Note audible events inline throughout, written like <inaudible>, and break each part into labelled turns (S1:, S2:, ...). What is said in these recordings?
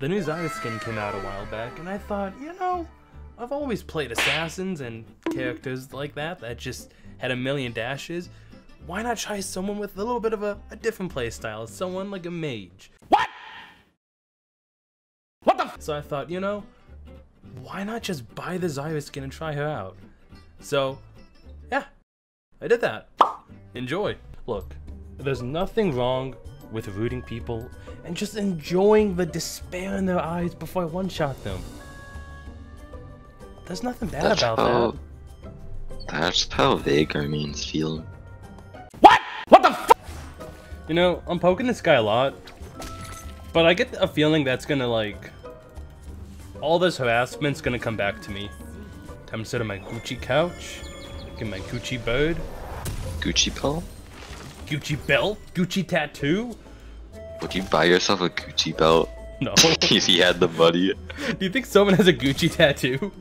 S1: The new Zyra skin came out a while back, and I thought, you know, I've always played assassins and characters like that that just had a million dashes. Why not try someone with a little bit of a, a different playstyle, someone like a mage? What? What the? so I thought, you know, why not just buy the Zyra skin and try her out? So, yeah, I did that. Enjoy. Look, there's nothing wrong with rooting people and just enjoying the despair in their eyes before I one-shot them. There's nothing bad
S2: That's
S1: about
S2: how,
S1: that.
S2: That's how Veigar mains feel.
S1: What? What the f- You know, I'm poking this guy a lot, but I get a feeling that's gonna like... All this harassment's gonna come back to me. Time to sit on my Gucci couch, get my Gucci bird,
S2: Gucci Belt?
S1: Gucci belt, Gucci tattoo.
S2: Would you buy yourself a Gucci belt
S1: No. <laughs>
S2: if you had the money?
S1: Do you think someone has a Gucci tattoo?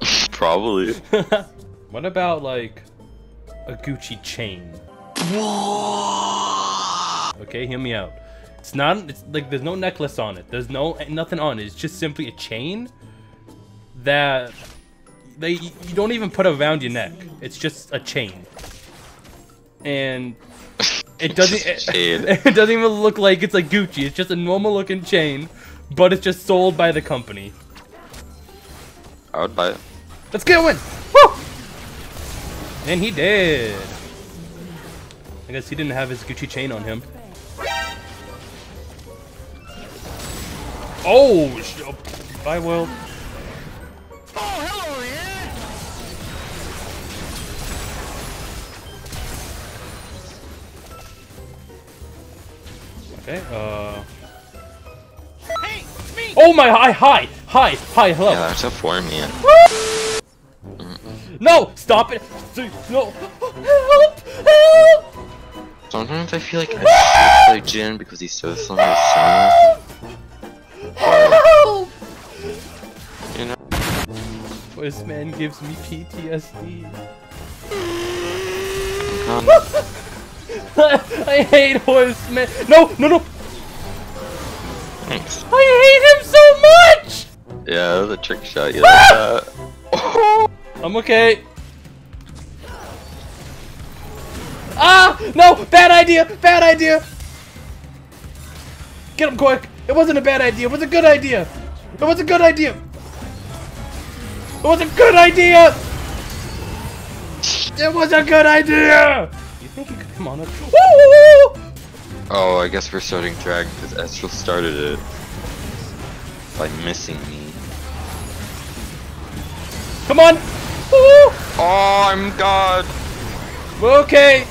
S1: <laughs>
S2: Probably. <laughs>
S1: what about like a Gucci chain? Okay, hear me out. It's not. It's like there's no necklace on it. There's no nothing on it. It's just simply a chain that they you don't even put around your neck. It's just a chain, and it doesn't.
S2: A. <laughs>
S1: It, it doesn't even look like it's like Gucci. It's just a normal looking chain, but it's just sold by the company.
S2: I would buy it.
S1: Let's get one! Woo! And he did. I guess he didn't have his Gucci chain on him. Oh, oh, Okay, uh... Oh my, hi, hi, hi, hi, hello.
S2: Yeah, that's a four man.
S1: No! Stop it! No! Help! Help!
S2: Sometimes I feel like I should play Jhin because he's so similar to Sona.
S1: Help!
S2: You know?
S1: This man gives me PTSD. <laughs> <laughs> I hate horsemen. No, no, no!
S2: thanks.
S1: I hate him so much!
S2: Yeah, that was a trick shot. You like? <laughs>
S1: I'm okay. Ah! No! Bad idea! Bad idea! Get him quick! It wasn't a bad idea. It was a good idea. It was a good idea. It was a good idea. It was a good idea. You think you could come on up? Woo!
S2: Oh, I guess we're starting drag because Estral started it by missing me.
S1: Come on! Woo!
S2: Oh, I'm God.
S1: We're okay.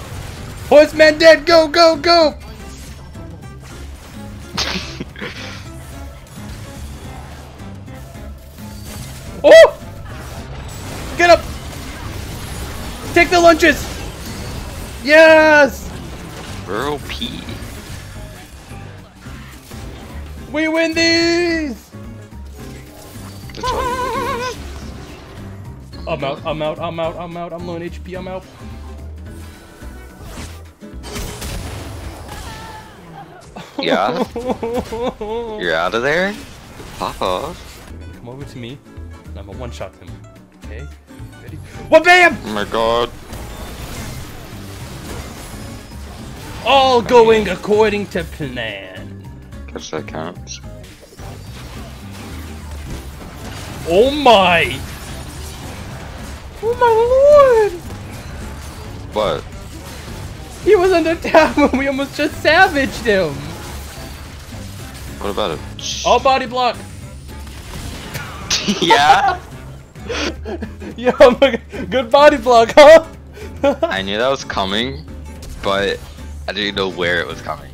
S1: Horseman dead. Go, go, go. <laughs> Oh! Get up! Take the lunches! Yes!
S2: We're OP.
S1: We win these!
S2: That's all you do.
S1: I'm out, I'm out, I'm out, I'm out, I'm low on HP, I'm out.
S2: Yeah? <laughs> You're out of there? Pop off.
S1: Come over to me, and I'm gonna one-shot him. Okay? Ready? What bam!
S2: Oh my god.
S1: All going according to plan.
S2: Guess that counts.
S1: Oh my! Oh my lord!
S2: What?
S1: He was under attack when we almost just savaged him!
S2: What about it?
S1: All body block! <laughs>
S2: yeah? <laughs>
S1: Yo, good body block, huh? <laughs>
S2: I knew that was coming, but I didn't know where it was coming.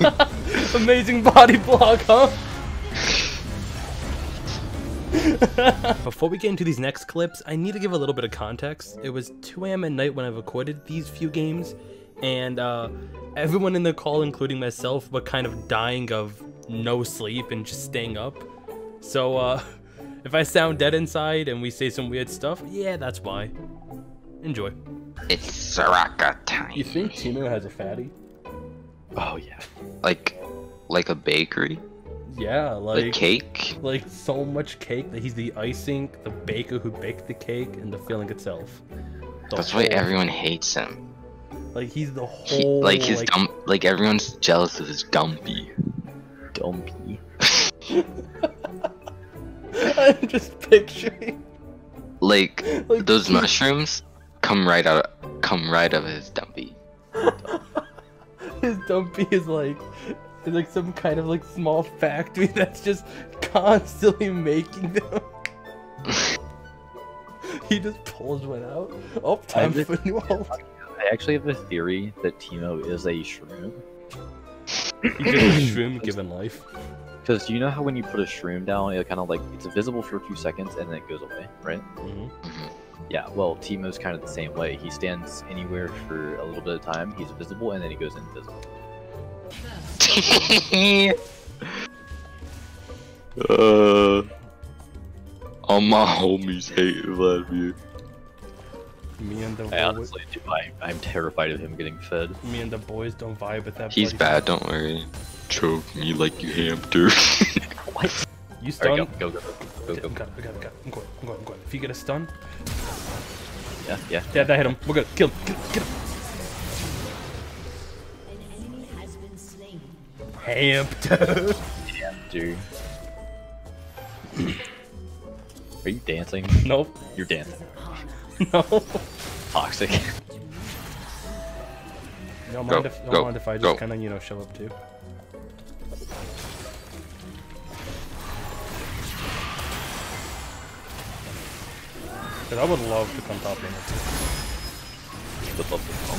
S2: <laughs>
S1: Amazing body block, huh? <laughs> Before we get into these next clips, I need to give a little bit of context. It was 2 a.m. at night when I recorded these few games, and uh, everyone in the call, including myself, were kind of dying of no sleep and just staying up. So, uh, <laughs> if I sound dead inside and we say some weird stuff, yeah, that's why. Enjoy.
S2: it's Soraka time.
S1: You think Teemo has a fatty?
S3: Oh yeah.
S2: Like, like a bakery?
S1: Yeah,
S2: Like
S1: like
S2: cake?
S1: like so much cake that he's the icing, the baker who baked the cake, and the filling itself. The
S2: That's why everyone hates him.
S1: like he's the
S2: He,
S1: whole
S2: like his
S1: like,
S2: dump like everyone's jealous of his dumpy.
S3: Dumpy. <laughs>
S1: I'm just picturing
S2: Like <laughs>
S1: like
S2: those mushrooms come right out come right out of his dumpy. <laughs>
S1: His dumpy is like is like some kind of like small factory <laughs> that's just constantly making them. <laughs> he just pulls one out. Oh, time
S3: I'm
S1: for new ult.
S3: I actually have a theory that Teemo is a shroom.
S1: He just a <coughs> shroom given life.
S3: Because you know how when you put a shroom down, it kind of like it's visible for a few seconds and then it goes away, right?
S1: hmm
S2: Mhm.
S3: Yeah. Well, Teemo's kind of the same way. He stands anywhere for a little bit of time, he's visible, and then he goes invisible. <laughs>
S2: uh, all my homies hate Vladimir.
S1: Me and the
S3: I honestly do. I, I'm terrified of him getting fed.
S1: me and the boys don't vibe with that.
S2: He's
S1: buddy.
S2: bad, don't worry. Choke me like you hamster. <laughs>
S3: What?
S1: You
S3: Alright,
S1: stun.
S3: go, go, go, go,
S1: Okay,
S3: go,
S1: I'm
S3: go.
S1: got, I got, I got. I'm going, I'm going, I'm going. If you get a stun,
S3: Yeah, yeah.
S1: yeah, that hit him. We're good. Kill him. Kill him. Kill him.
S4: An enemy has been slain.
S1: Hamster. <laughs>
S3: Damn, dude. <clears throat> Are you dancing?
S1: nope.
S3: You're dancing. <laughs>
S1: No.
S3: Toxic.
S1: Don't
S2: Go,
S1: mind if, don't
S2: go,
S1: mind if I just kind of, you know, show up too. Cause I would love to come top laner too.
S3: Would love to come.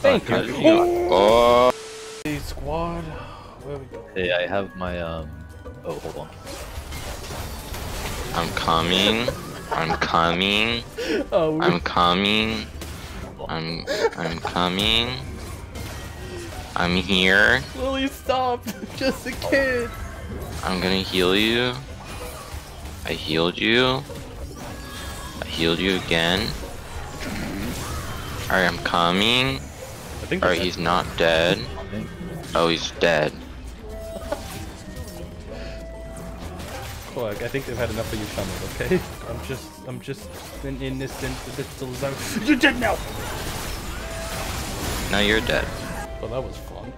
S1: Thank
S3: Uh,
S1: you.
S3: yeah.
S2: oh,
S1: Hey, squad. Where we go?
S3: Hey, I have my um. Oh, hold on.
S2: I'm coming. I'm coming. <laughs>
S1: Oh, we-
S2: I'm coming. I'm I'm coming. I'm here.
S1: Lily, stop! <laughs> Just a kid.
S2: I'm gonna heal you. I healed you. I healed you again. Alright, I'm coming. Alright, he's not dead. Oh, he's dead.
S1: Cool, I think they've had enough of you, Shaman. Okay. <laughs> I'm just, I'm just an innocent little zone. <laughs> You're dead now.
S2: Now you're dead.
S1: Well, that was fun.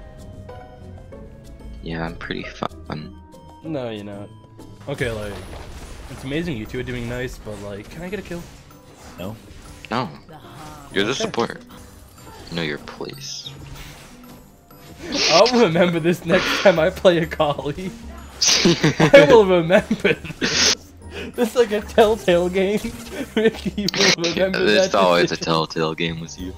S2: Yeah, I'm pretty fun.
S1: No, you're not. Okay, like, it's amazing you two are doing nice, but like, can I get a kill?
S3: No.
S2: No, uh-huh. you're the support. Know your place.
S1: I'll remember this next time I play Akali. <laughs> I will remember this. This is like a telltale game. <laughs> Ricky will remember that.
S2: There's always a telltale game with you.